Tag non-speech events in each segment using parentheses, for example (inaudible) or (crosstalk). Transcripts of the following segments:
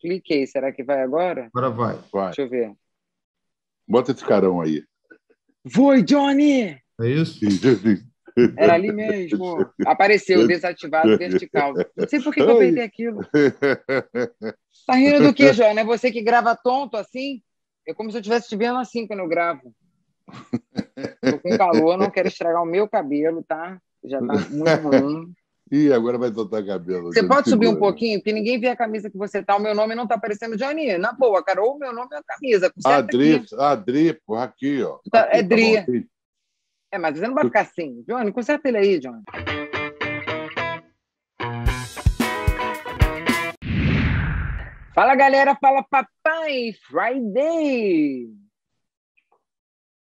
Cliquei. Será que vai agora? Agora vai. Vai. Deixa eu ver. Bota esse carão aí. Foi, Johnny! É isso? Era ali mesmo. Apareceu, desativado, vertical. Não sei por que, que eu apertei aquilo. Tá rindo do que, Johnny? É você que grava tonto assim? É como se eu estivesse te vendo assim quando eu gravo. Tô com calor, não quero estragar o meu cabelo, tá? Já tá muito ruim. Ih, agora vai soltar cabelo. Você pode subir um pouquinho, porque ninguém vê a camisa que você tá. O meu nome não tá aparecendo, Johnny. Na boa, cara. Ou o meu nome é a camisa. Conserta Adri, aqui. Adri, porra, aqui, ó. Tá- Aqui, é Dri. bom. É, mas você não vai ficar assim. Johnny, conserta ele aí, Johnny. Fala, galera. Fala, papai. Friday.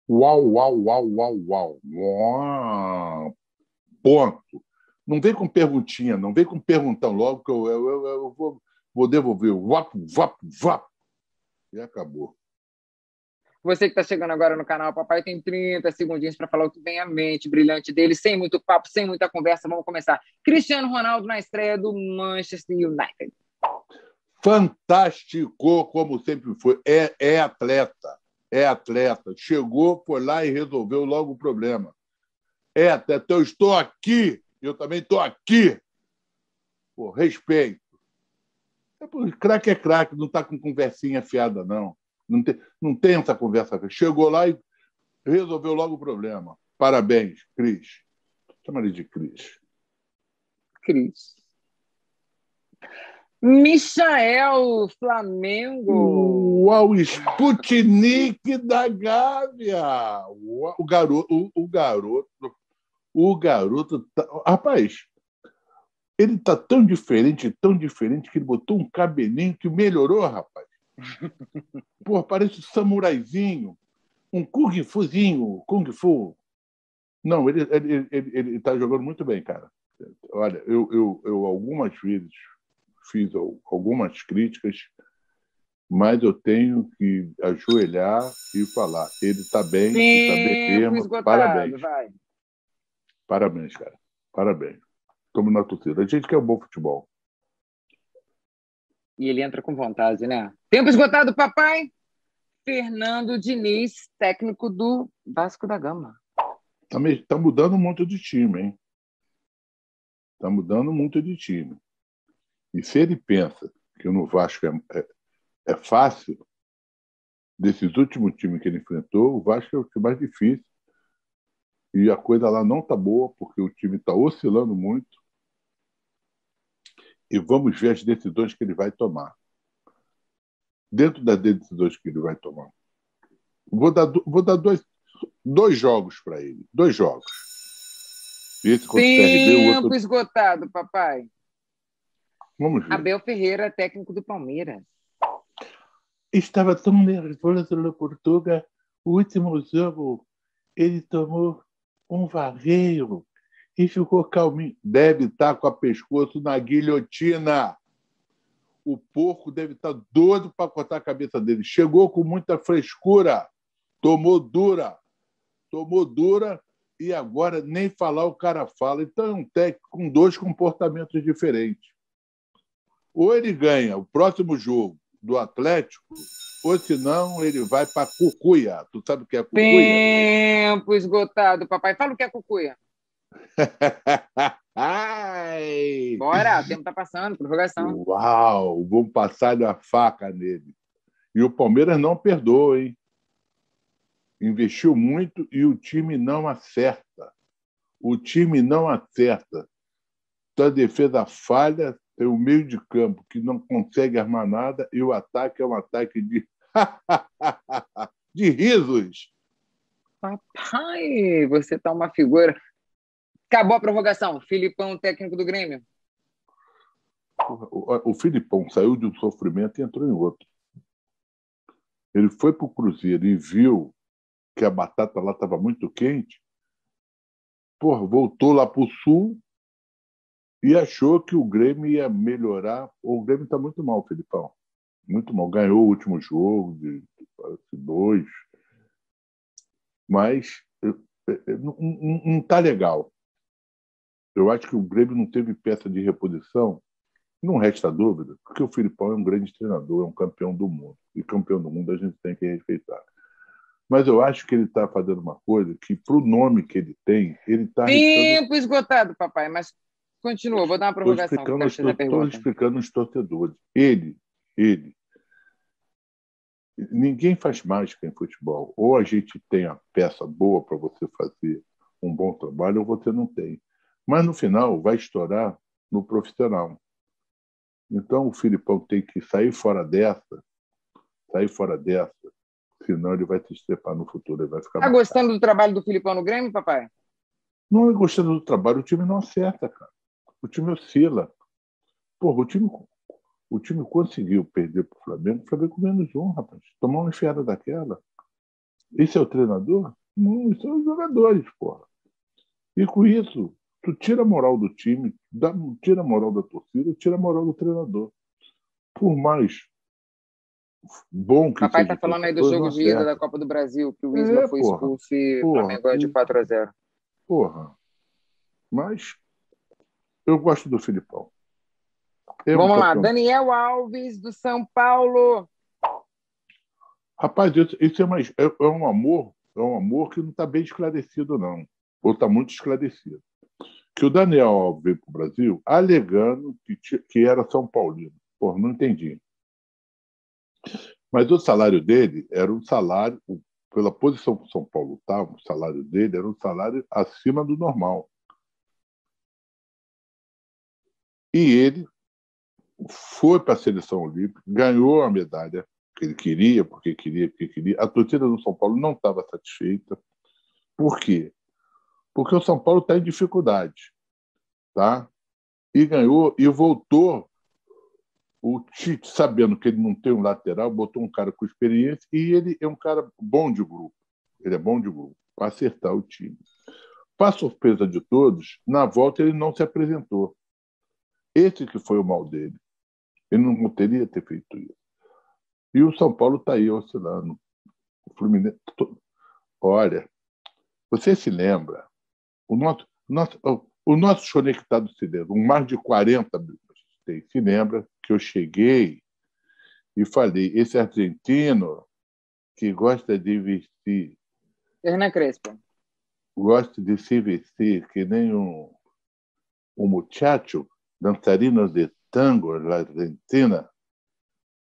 Uau, uau, uau, uau, uau. Uau. Ponto. Não vem com perguntinha, não vem com perguntão logo, que eu, eu, eu, eu vou, vou devolver. Vapo, vapo, vapo. E acabou. Você que está chegando agora no canal, papai tem 30 segundinhos para falar o que vem à mente brilhante dele, sem muito papo, sem muita conversa. Vamos começar. Cristiano Ronaldo na estreia do Manchester United. Fantástico, como sempre foi. É, é atleta. É atleta. Chegou, foi lá e resolveu logo o problema. É atleta. Eu estou aqui. Eu também estou aqui. Pô, respeito. É, craque é craque, não está com conversinha fiada, não. Não tem, não tem essa conversa. Chegou lá e resolveu logo o problema. Parabéns, Cris. Chama ele de Cris. Cris. Michael Flamengo. Uau, Sputnik da Gávea! Uau, o garoto, o, o garoto, o garoto, tá- rapaz, ele tá tão diferente, tão diferente que ele botou um cabelinho que melhorou, rapaz. (laughs) Pô, parece um samuraizinho, um kung fuzinho, kung fu. Não, ele ele, ele, ele tá jogando muito bem, cara. Olha, eu, eu, eu algumas vezes fiz al- algumas críticas, mas eu tenho que ajoelhar e falar. Ele está bem, está bem Parabéns. vai. Parabéns, cara. Parabéns. Estamos na torcida. A gente quer um bom futebol. E ele entra com vontade, né? Tempo esgotado, papai. Fernando Diniz, técnico do Vasco da Gama. Está tá mudando muito de time, hein? Está mudando muito de time. E se ele pensa que no Vasco é, é, é fácil, desses últimos times que ele enfrentou, o Vasco é o time mais difícil. E a coisa lá não está boa, porque o time está oscilando muito. E vamos ver as decisões que ele vai tomar. Dentro das decisões que ele vai tomar. Vou dar, vou dar dois, dois jogos para ele. Dois jogos. Esse contra Tempo outro. esgotado, papai. Vamos ver. Abel Ferreira, técnico do Palmeiras. Estava tão nervoso no Portugal. O último jogo, ele tomou um varreiro e ficou calminho. Deve estar com a pescoço na guilhotina. O porco deve estar doido para cortar a cabeça dele. Chegou com muita frescura. Tomou dura. Tomou dura e agora nem falar o cara fala. Então é um técnico com dois comportamentos diferentes. Ou ele ganha o próximo jogo do Atlético, ou senão ele vai para Cucuia. Tu sabe o que é Cucuia? Tempo esgotado, papai. Fala o que é cucuia. (laughs) Ai! Bora, o tempo tá passando, prorrogação. Uau! Vamos passar a faca nele. E o Palmeiras não perdoa, hein? Investiu muito e o time não acerta. O time não acerta. Então, a defesa falha, tem o meio de campo que não consegue armar nada e o ataque é um ataque de, (laughs) de risos. Papai, você tá uma figura. Acabou a prorrogação. Filipão, técnico do Grêmio. O, o Filipão saiu de um sofrimento e entrou em outro. Ele foi para o Cruzeiro e viu que a batata lá estava muito quente. Porra, voltou lá para o Sul e achou que o Grêmio ia melhorar. O Grêmio está muito mal, Filipão. Muito mal. Ganhou o último jogo, de, de dois. Mas não está legal. Eu acho que o Grêmio não teve peça de reposição Não resta dúvida, porque o Filipão é um grande treinador, é um campeão do mundo. E campeão do mundo a gente tem que respeitar. Mas eu acho que ele está fazendo uma coisa que, para o nome que ele tem, ele está. Tempo esgotado, papai, mas continua, vou dar uma provocação. Estou explicando os torcedores. Ele, ele. Ninguém faz mágica em futebol. Ou a gente tem a peça boa para você fazer um bom trabalho, ou você não tem. Mas no final vai estourar no profissional. Então o Filipão tem que sair fora dessa, sair fora dessa, senão ele vai se estrepar no futuro. Ele vai ficar tá gostando do trabalho do Filipão no Grêmio, papai? Não é gostando do trabalho, o time não acerta, cara. O time oscila. Porra, o time, o time conseguiu perder para o Flamengo, o Flamengo com menos um, rapaz. Tomar uma enfiada daquela. Esse é o treinador? Não, isso são os jogadores, porra. E com isso, tu tira a moral do time, dá, tira a moral da torcida, tira a moral do treinador. Por mais bom que Papai está falando aí do jogo de ida da Copa do Brasil, que o Isla é, foi expulso e o Flamengo é de 4 a 0 Porra. Mas eu gosto do Filipão. Eu Vamos lá, Daniel Alves, do São Paulo. Rapaz, isso, é, é, é, um amor, é um amor que não está bem esclarecido, não. Ou está muito esclarecido. Que o Daniel Alves veio para o Brasil alegando que, que era São Paulino. Porra, não entendi. Mas o salário dele era um salário, pela posição que o São Paulo estava, o salário dele era um salário acima do normal. E ele foi para a seleção olímpica, ganhou a medalha que ele queria, porque queria, porque queria. A torcida do São Paulo não estava satisfeita. Por quê? Porque o São Paulo está em dificuldade, tá? E ganhou e voltou o Tite, sabendo que ele não tem um lateral, botou um cara com experiência e ele é um cara bom de grupo. Ele é bom de grupo, para acertar o time. Para surpresa de todos, na volta ele não se apresentou. Esse que foi o mal dele. Ele não teria ter feito isso. E o São Paulo está aí oscilando. O Fluminense. Olha, você se lembra? O nosso, nosso, o nosso conectado se lembra, um mais de 40 se lembra que eu cheguei e falei: esse argentino que gosta de vestir. Hernan Crespo. Gosta de se vestir que nem um, um muchacho dançarino de tango na Argentina.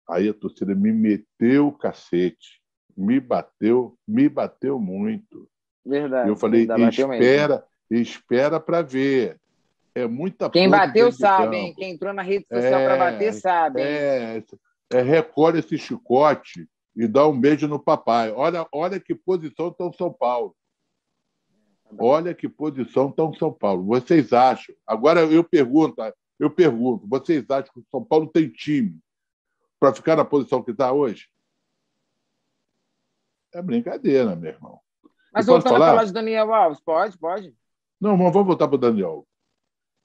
Aí a torcida me meteu o cacete, me bateu, me bateu muito. Verdade. Eu falei, espera, espera para ver é muita Quem bateu sabe, hein? Quem entrou na rede social é, para bater sabe. É, é, recolhe esse chicote e dá um beijo no papai. Olha, olha que posição está o São Paulo. Olha que posição está o São Paulo. Vocês acham? Agora eu pergunto, eu pergunto, vocês acham que o São Paulo tem time para ficar na posição que está hoje? É brincadeira, meu irmão. Mas voltando falar? a falar de Daniel Alves, pode, pode. Não, mas vamos voltar para o Daniel.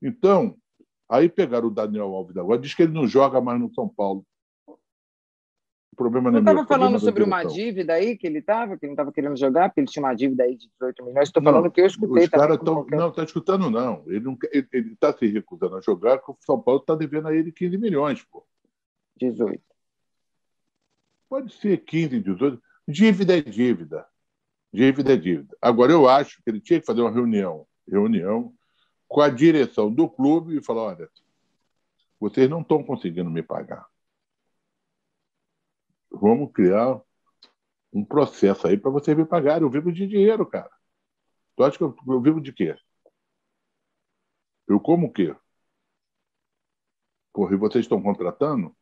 Então, aí pegaram o Daniel Alves agora, diz que ele não joga mais no São Paulo. O problema não, não é estava falando sobre uma dívida aí que ele estava, que ele não estava querendo jogar, porque ele tinha uma dívida aí de 18 milhões. Estou falando que eu escutei. Os caras tão, qualquer... Não, está escutando, não. Ele está se recusando a jogar, porque o São Paulo está devendo a ele 15 milhões, pô. 18. Pode ser 15, 18. Dívida é dívida. Dívida é dívida. Agora, eu acho que ele tinha que fazer uma reunião. Reunião com a direção do clube e falar: olha, vocês não estão conseguindo me pagar. Vamos criar um processo aí para vocês me pagarem. Eu vivo de dinheiro, cara. Tu acha que eu, eu vivo de quê? Eu como o quê? Porra, e vocês estão contratando?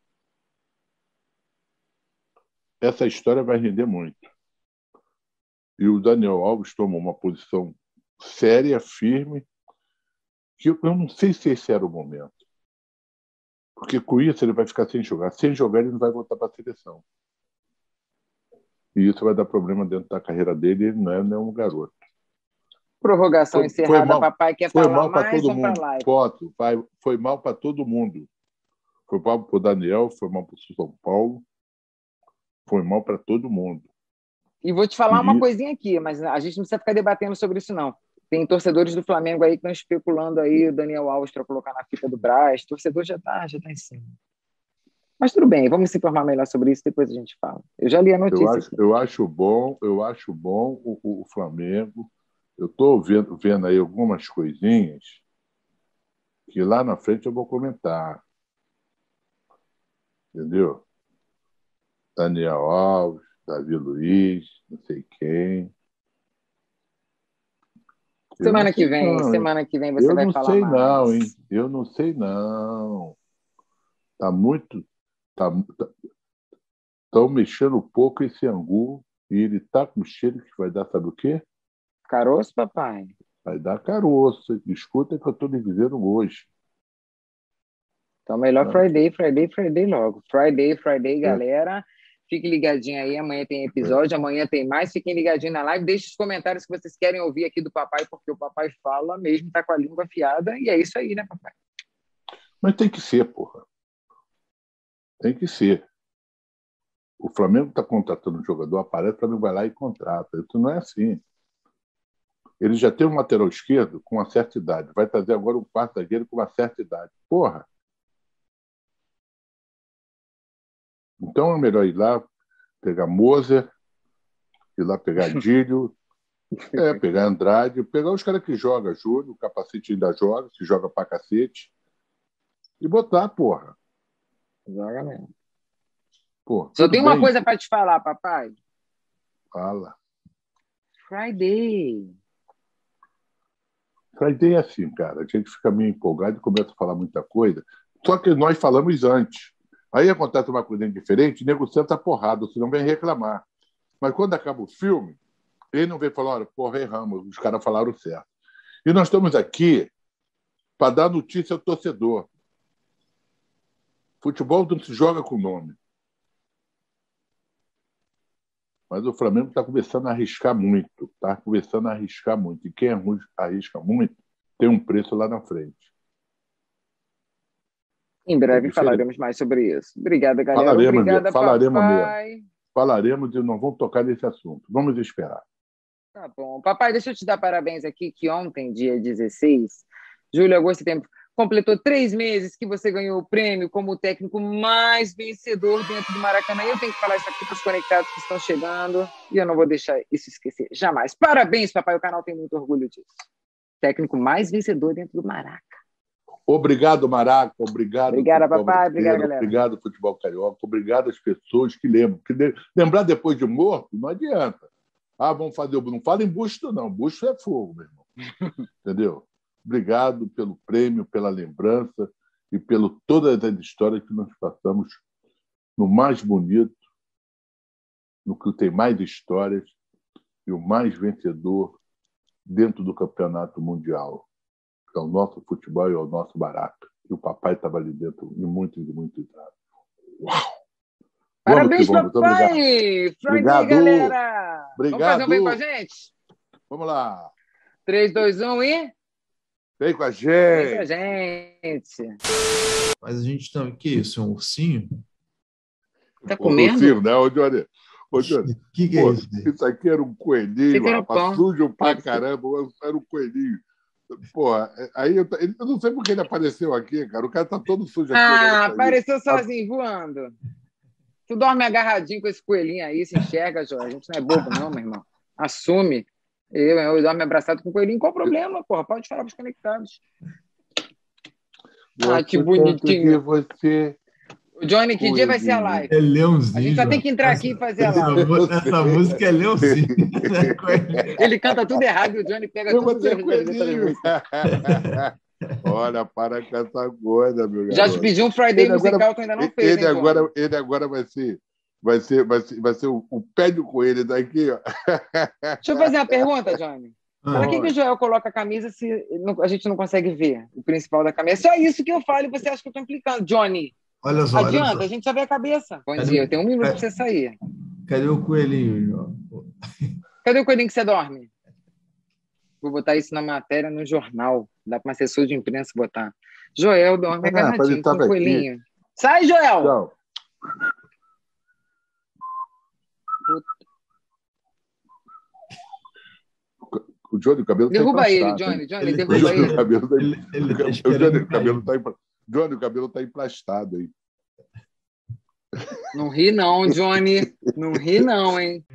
Essa história vai render muito. E o Daniel Alves tomou uma posição séria, firme, que eu não sei se esse era o momento. Porque com isso ele vai ficar sem jogar. Sem jogar, ele não vai voltar para a seleção. E isso vai dar problema dentro da carreira dele. Ele não é, não é um garoto. Prorrogação foi, encerrada. Foi mal, papai quer foi falar mal mais todo mundo. Foto, vai, foi mal para todo mundo. Foi mal para o Daniel, foi mal para o São Paulo, foi mal para todo mundo. E vou te falar e... uma coisinha aqui, mas a gente não precisa ficar debatendo sobre isso, não. Tem torcedores do Flamengo aí que estão especulando aí o Daniel Alves para colocar na fita do Braz. O torcedor já está já tá em cima. Mas tudo bem, vamos se informar melhor sobre isso, depois a gente fala. Eu já li a notícia. Eu acho, eu acho bom, eu acho bom o, o Flamengo. Eu estou vendo, vendo aí algumas coisinhas que lá na frente eu vou comentar. Entendeu? Daniel Alves, Davi Luiz, não sei quem. Semana que vem, não, semana que vem você vai falar mais. Eu não sei não, hein? Eu não sei não. Tá muito tá, tá, mexendo um pouco esse angu e ele tá com cheiro que vai dar sabe o quê? Caroço, papai. Vai dar caroço. Escuta o que eu estou lhe dizendo hoje. Então, melhor Friday, Friday, Friday logo. Friday, Friday, é. Fique ligadinho aí, amanhã tem episódio, amanhã tem mais. Fiquem ligadinhos na live. Deixe os comentários que vocês querem ouvir aqui do papai, porque o papai fala mesmo, tá com a língua afiada, e é isso aí, né, papai? Mas tem que ser, porra. Tem que ser. O Flamengo está contratando um jogador, aparece, o Flamengo vai lá e contrata. Isso não é assim. Ele já tem um lateral esquerdo com uma certa idade. Vai trazer agora um quarto zagueiro com uma certa idade. Porra! Então é melhor ir lá, pegar Moser, ir lá pegar (laughs) Dílio, é, pegar Andrade, pegar os caras que jogam, Júlio, o capacete ainda joga, se joga pra cacete, e botar, porra. Joga mesmo. Pô, Só tem uma coisa para te falar, papai. Fala. Friday. Friday é assim, cara. A gente fica meio empolgado e começa a falar muita coisa. Só que nós falamos antes. Aí acontece uma coisa diferente, o nego senta porrada, você não vem reclamar. Mas quando acaba o filme, ele não vem falar, olha, porra, erramos, os caras falaram certo. E nós estamos aqui para dar notícia ao torcedor. Futebol não se joga com nome. Mas o Flamengo está começando a arriscar muito. Está começando a arriscar muito. E quem arrisca muito tem um preço lá na frente. Em breve falaremos mais sobre isso. Obrigada, galera. Falaremos, Obrigada, falaremos papai. mesmo. Falaremos e não vamos tocar nesse assunto. Vamos esperar. Tá bom. Papai, deixa eu te dar parabéns aqui, que ontem, dia 16, julho, agosto tempo, completou três meses que você ganhou o prêmio como o técnico mais vencedor dentro do Maracanã. Eu tenho que falar isso aqui para os conectados que estão chegando e eu não vou deixar isso esquecer jamais. Parabéns, papai. O canal tem muito orgulho disso. Técnico mais vencedor dentro do Maraca. Obrigado, Maraca. Obrigado. Obrigada, papai. Obrigado, galera. Obrigado, futebol carioca. Obrigado às pessoas que lembram. Que lembrar depois de morto não adianta. Ah, vamos fazer. Não fala em busto, não. Busto é fogo, meu irmão. (laughs) Entendeu? Obrigado pelo prêmio, pela lembrança e pelo todas as histórias que nós passamos no mais bonito, no que tem mais histórias e o mais vencedor dentro do campeonato mundial. É o nosso futebol e é o nosso barato. E o papai estava ali dentro de muitos e muitos anos. Uau! Parabéns, vamos, papai! Friday, obrigado. galera! Obrigado. Vamos fazer um bem com a gente? Vamos lá! 3, 2, 1 e... Vem com a gente. Vem com a gente. Mas a gente tá. Que isso? É um ursinho? Tá comendo? Ursinho, né, ô Johnny? Ô, Johnny. Que que é isso? Isso aqui era um coelhinho, rapaz. Sujo pra caramba. Era um coelhinho. Porra, aí eu, eu, não sei porque ele apareceu aqui, cara. O cara tá todo sujo aqui. Ah, apareceu sozinho, voando. Tu dorme agarradinho com esse coelhinho aí, se enxerga, Jorge. A gente não é bobo, não, meu irmão. Assume. Eu, eu dorme abraçado com o coelhinho, qual o problema, porra? Pode falar para os conectados. ah, que bonitinho. você... O Johnny, que dia vai ser a live? É leãozinho. A gente só tem que entrar aqui e fazer a live. Essa, música é leãozinho. (laughs) Ele canta tudo errado e o Johnny pega tudo errado. (laughs) Olha, para com essa coisa, meu Já te pedi um Friday ele musical agora, que ainda não fez. Ele, hein, agora, ele agora vai ser vai ser, vai ser, vai ser o, o pé do coelho daqui, ó. (laughs) Deixa eu fazer uma pergunta, Johnny. Ah, Para que, que o Joel coloca a camisa se a gente não consegue ver o principal da camisa? É só isso que eu falo e você acha que eu estou implicando. Johnny, Olha só. Adianta, olha só. a gente já vê a cabeça. Bom cadê, dia, eu tenho um minuto para você sair. Cadê o coelhinho, João? Cadê o coelhinho que você dorme? Vou botar isso na matéria no jornal. Dá para uma assessor de imprensa botar. Joel dorme ah, agarradinho com o coelhinho. Aqui. Sai, Joel! Tchau. O Johnny, o cabelo está. derruba ele, Johnny, Johnny, ele derruba ele. O Johnny, tá o cabelo tá Johnny, o cabelo está emplastado aí. Não ri não, Johnny. Não ri não, hein?